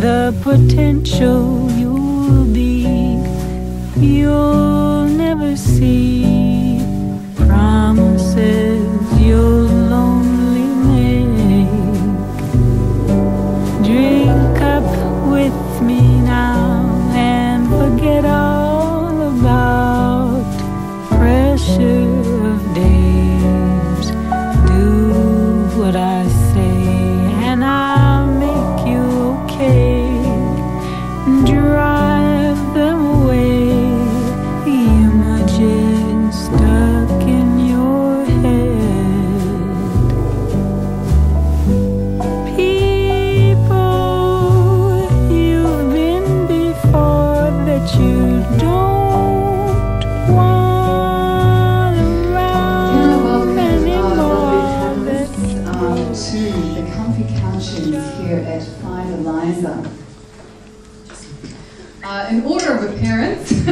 The potential you'll be, you'll never see. Promises you'll to the comfy couches here at Five Eliza. Uh, in order of appearance,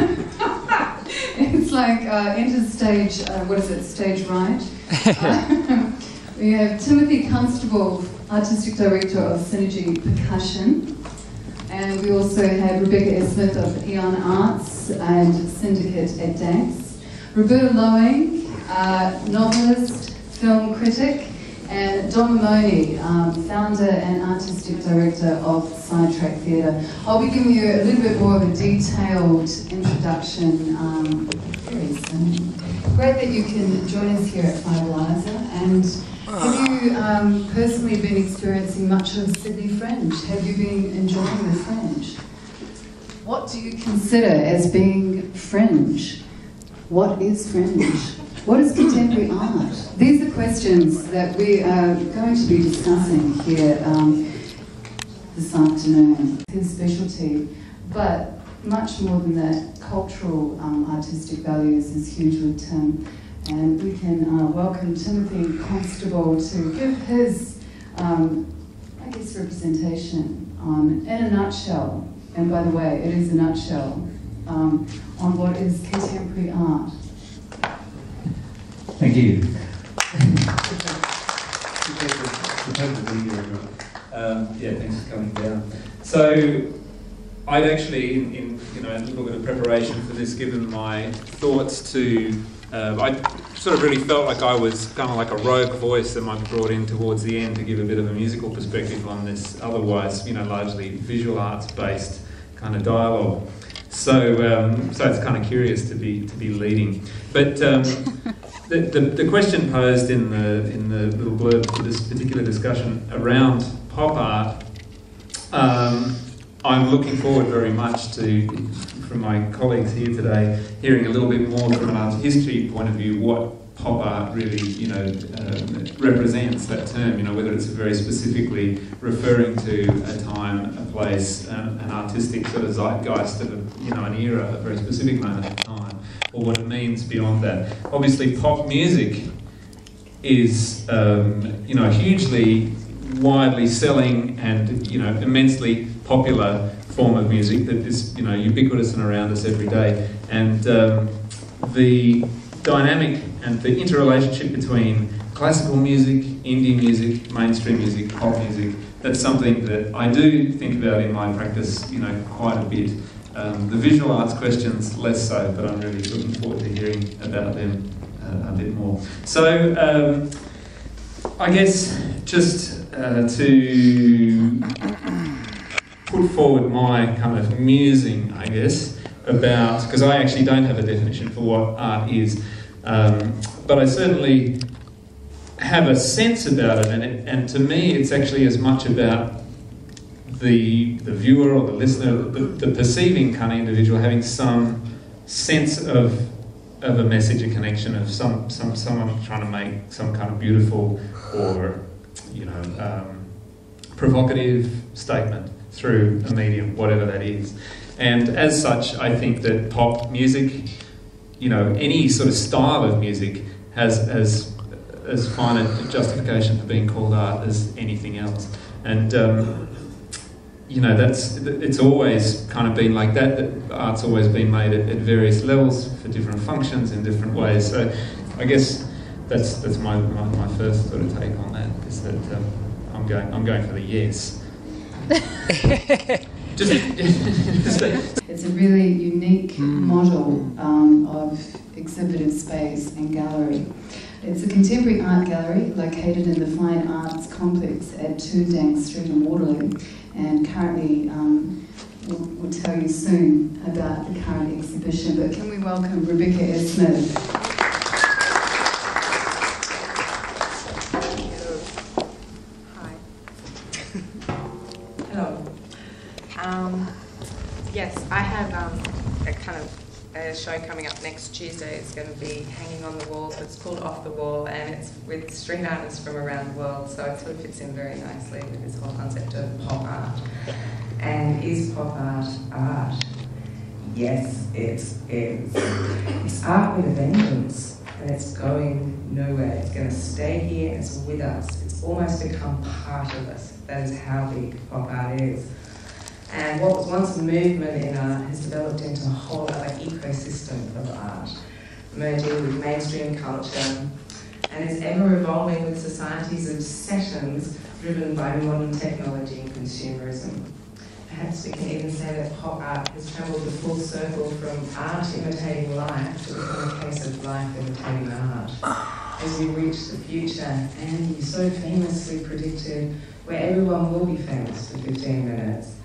it's like uh, enter stage, uh, what is it, stage right? Uh, we have Timothy Constable, Artistic Director of Synergy Percussion. And we also have Rebecca Smith of Aeon Arts and Syndicate at Danks. Roberta Lowing, uh, novelist, film critic, and Don Mamouney, um, founder and artistic director of Sidetrack Theatre. I'll be giving you a little bit more of a detailed introduction um, very soon. Great that you can join us here at Five Eliza. And have you um, personally been experiencing much of Sydney Fringe? Have you been enjoying the Fringe? What do you consider as being Fringe? What is Fringe? What is contemporary art? These are questions that we are going to be discussing here um, this afternoon. His specialty, but much more than that, cultural um, artistic values is huge with Tim. And we can uh, welcome Timothy Constable to give his, um, I guess, representation on, in a nutshell, and by the way, it is a nutshell, um, on what is contemporary art. Thank you. Um, yeah, thanks for coming down. So, I'd actually, in, in you know, a little bit of preparation for this, given my thoughts to, uh, I sort of really felt like I was kind of like a rogue voice that might be brought in towards the end to give a bit of a musical perspective on this otherwise, you know, largely visual arts based kind of dialogue. So, um, so it's kind of curious to be to be leading, but. Um, the, the, the question posed in the in the little blurb for this particular discussion around pop art, um, I'm looking forward very much to, from my colleagues here today, hearing a little bit more from an art history point of view what pop art really, you know, um, represents that term. You know, whether it's very specifically referring to a time, a place, um, an artistic sort of zeitgeist of a, you know an era, a very specific moment in time, or what it means beyond that. Obviously, pop music is um, you know hugely widely selling and you know immensely popular form of music that is you know ubiquitous and around us every day and um, the dynamic and the interrelationship between classical music indie music mainstream music pop music that's something that I do think about in my practice you know quite a bit. Um, the visual arts questions less so but I'm really looking forward to hearing about them uh, a bit more. So um, I guess just uh, to put forward my kind of musing, I guess, about because I actually don't have a definition for what art is, um, but I certainly have a sense about it, and, it, and to me, it's actually as much about the the viewer or the listener, the, the perceiving kind of individual having some sense of of a message, a connection of some, some someone trying to make some kind of beautiful or you know um, provocative statement through a medium, whatever that is. And as such, I think that pop music, you know, any sort of style of music has as as fine a justification for being called art as anything else. And um, you know, that's it's always kind of been like that. That art's always been made at, at various levels for different functions in different ways. So, I guess that's that's my, my, my first sort of take on that is that um, I'm going I'm going for the yes. just, just It's a really unique model um, of exhibitive space and gallery. It's a contemporary art gallery located in the Fine Arts Complex at 2 Danks Street in Waterloo and currently um, we'll, we'll tell you soon about the current exhibition. But can we welcome Rebecca S. Smith? Show coming up next Tuesday. It's going to be hanging on the wall. So it's called Off the Wall, and it's with street artists from around the world. So it sort of fits in very nicely with this whole concept of pop art. And is pop art art? Yes, it's it's it's art with a vengeance, and it's going nowhere. It's going to stay here. It's with us. It's almost become part of us. That is how big pop art is. And what was once a movement in art has developed into a whole other ecosystem of art, merging with mainstream culture, and is ever evolving with society's obsessions driven by modern technology and consumerism. Perhaps we can even say that pop art has travelled the full circle from art imitating life to a case of life imitating art. As we reach the future, Andy so famously predicted where everyone will be famous for 15 minutes,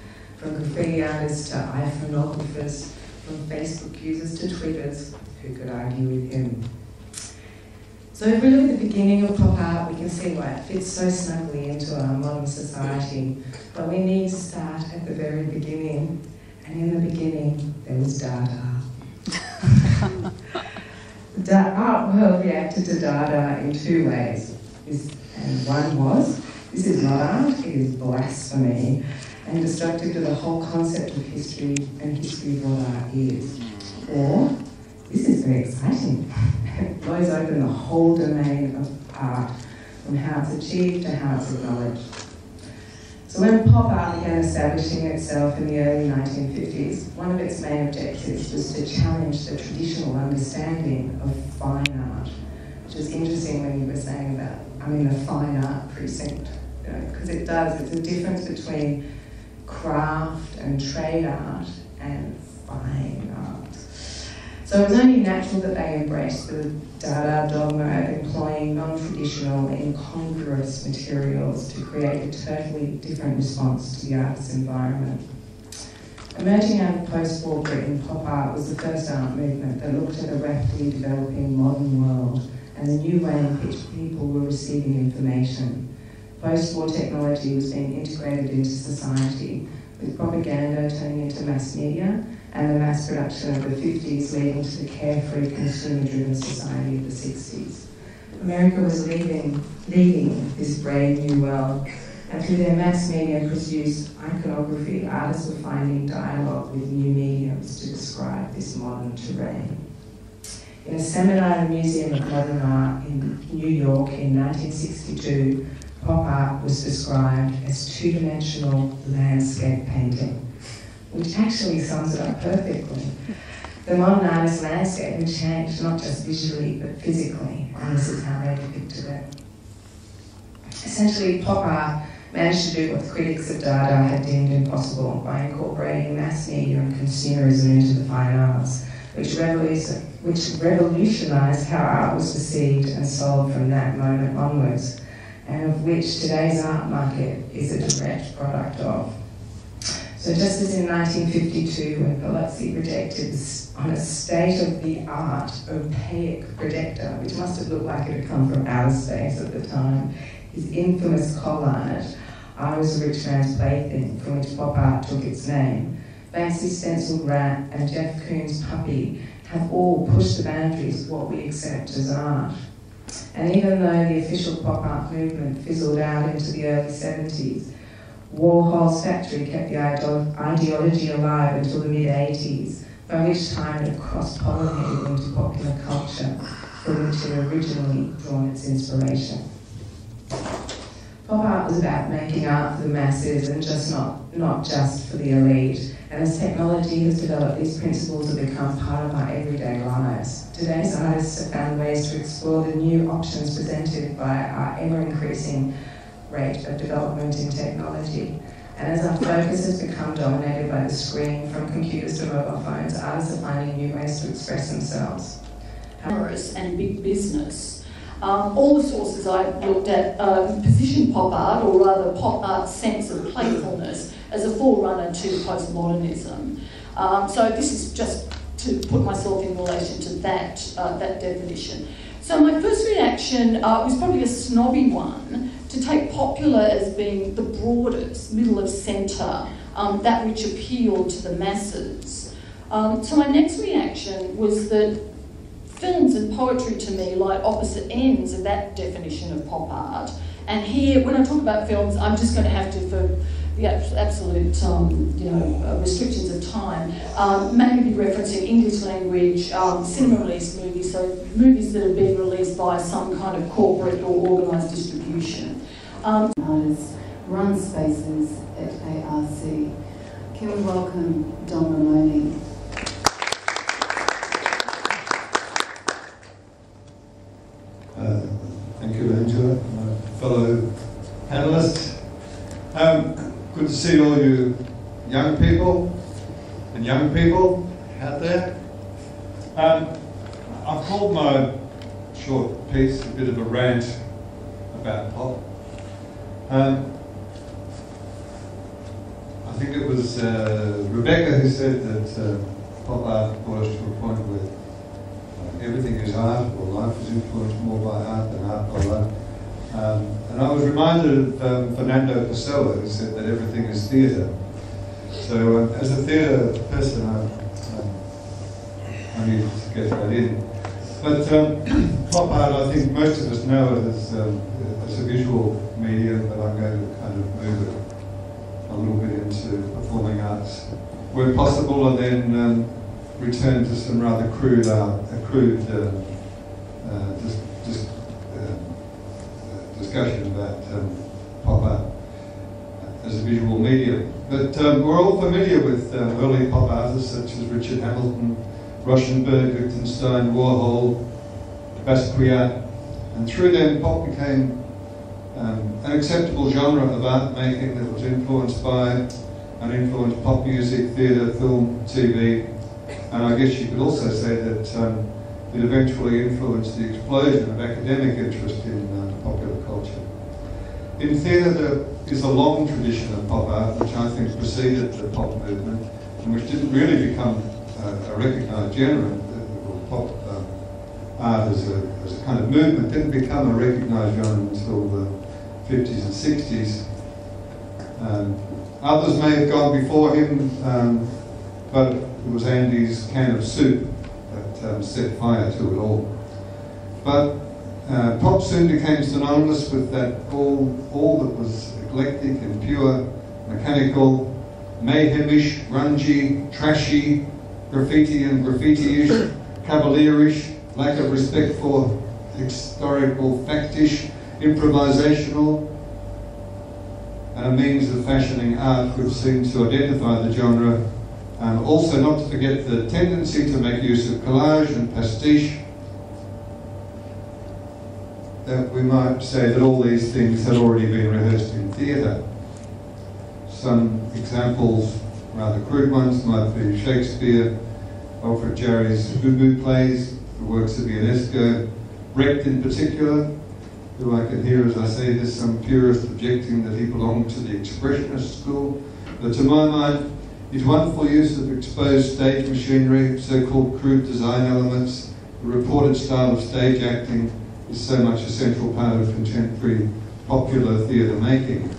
from graffiti artists to iPhonographers, from Facebook users to tweeters, who could argue with him? So if we look at the beginning of pop art, we can see why it fits so snugly into our modern society. But we need to start at the very beginning. And in the beginning, there was Dada. the oh, art world reacted to Dada in two ways. This, and one was, this is not art, it is blasphemy and destructive to the whole concept of history and history of what art is. Or, this is very exciting. it blows open the whole domain of art, from how it's achieved to how it's acknowledged. So when pop art began establishing itself in the early 1950s, one of its main objectives was to challenge the traditional understanding of fine art, which is interesting when you were saying that I'm in the fine art precinct, because you know, it does, it's a difference between art and fine art. So it was only natural that they embraced the Dada dogma of employing non-traditional, incongruous materials to create a totally different response to the artist's environment. Emerging out of post-war Britain, pop art was the first art movement that looked at a rapidly developing modern world and the new way in which people were receiving information. Post-war technology was being integrated into society, with propaganda turning into mass media and the mass production of the 50s leading to the carefree, consumer-driven society of the 60s. America was leading, leading this brave new world, and through their mass media produced iconography, artists were finding dialogue with new mediums to describe this modern terrain. In a seminar in the Museum of Modern Art in New York in 1962, pop art was described as two-dimensional landscape painting, which actually sums it up perfectly. The modern artist's landscape had changed not just visually but physically, and this is how they depicted it. Essentially, pop art managed to do what critics of Dada had deemed impossible by incorporating mass media and consumerism into the fine arts, which, which revolutionised how art was perceived and sold from that moment onwards and of which today's art market is a direct product of. So just as in 1952 when Paolozzi projected on a state-of-the-art opaque projector, which must have looked like it had come from outer space at the time, his infamous collage, I Was a Rich Man's Plaything, from which pop art took its name, Banksy Stenciled Rat and Jeff Koons Puppy have all pushed the boundaries of what we accept as art. And even though the official pop art movement fizzled out into the early 70s, Warhol's factory kept the ideology alive until the mid 80s, by which time it cross pollinated into popular culture, from which it originally drawn its inspiration. Pop art was about making art for the masses and just not, not just for the elite. And as technology has developed, these principles have become part of our everyday lives. Today's artists have found ways to explore the new options presented by our ever increasing rate of development in technology. And as our focus has become dominated by the screen, from computers to mobile phones, artists are finding new ways to express themselves. And big business. Um, all the sources I've looked at um, position pop art, or rather pop art's sense of playfulness, as a forerunner to postmodernism. Um, so this is just to put myself in relation to that, uh, that definition. So my first reaction uh, was probably a snobby one, to take popular as being the broadest, middle of centre, um, that which appealed to the masses. Um, so my next reaction was that films and poetry to me lie opposite ends of that definition of pop art. And here, when I talk about films, I'm just going to have to, for the absolute um, you know, uh, restrictions of time, um, mainly be referencing English language um, cinema release movies, so movies that have been released by some kind of corporate or organised distribution. Um, artists run spaces at ARC. Can we welcome Don Mamouney? Uh, thank you, Angela, my fellow to see all you young people and young people out there. Um, I've called my short piece a bit of a rant about pop. Um, I think it was uh, Rebecca who said that uh, pop art brought us to a point where uh, everything is art, or life is influenced more by art than art by life. Um, and I was reminded of um, Fernando Pessoa, who said that everything is theatre. So, um, as a theatre person, I, I, I need to get that in. But um, pop art, I think most of us know it as, um, as a visual medium, but I'm going to kind of move it a little bit into performing arts where possible, and then um, return to some rather crude art, uh, crude uh, uh, dis- uh, discussion about um, pop art as a visual medium. But um, we're all familiar with um, early pop artists such as Richard Hamilton, Rauschenberg, Lichtenstein, Warhol, Basquiat, and through them pop became um, an acceptable genre of art making that was influenced by and influenced pop music, theatre, film, TV, and I guess you could also say that um, it eventually influenced the explosion of academic interest in uh. In theatre, there is a long tradition of pop art, which I think preceded the pop movement, and which didn't really become uh, a recognised genre. Pop um, art as a, as a kind of movement didn't become a recognised genre until the 50s and 60s. Um, others may have gone before him, um, but it was Andy's can of soup that um, set fire to it all. But uh, pop soon became synonymous with that all, all that was eclectic and pure, mechanical, mayhemish, grungy, trashy, graffiti and graffiti-ish, cavalierish, lack of respect for historical factish, improvisational, and a means of fashioning art which seems to identify the genre. Um, also, not to forget the tendency to make use of collage and pastiche. That we might say that all these things had already been rehearsed in theatre. Some examples, rather crude ones, might be Shakespeare, Alfred Jarry's Ubu plays, the works of Ionesco, Brecht in particular, who I can hear as I say this, some purist objecting that he belonged to the expressionist school. But to my mind, his wonderful use of exposed stage machinery, so-called crude design elements, the reported style of stage acting is so much a central part of contemporary popular theatre making.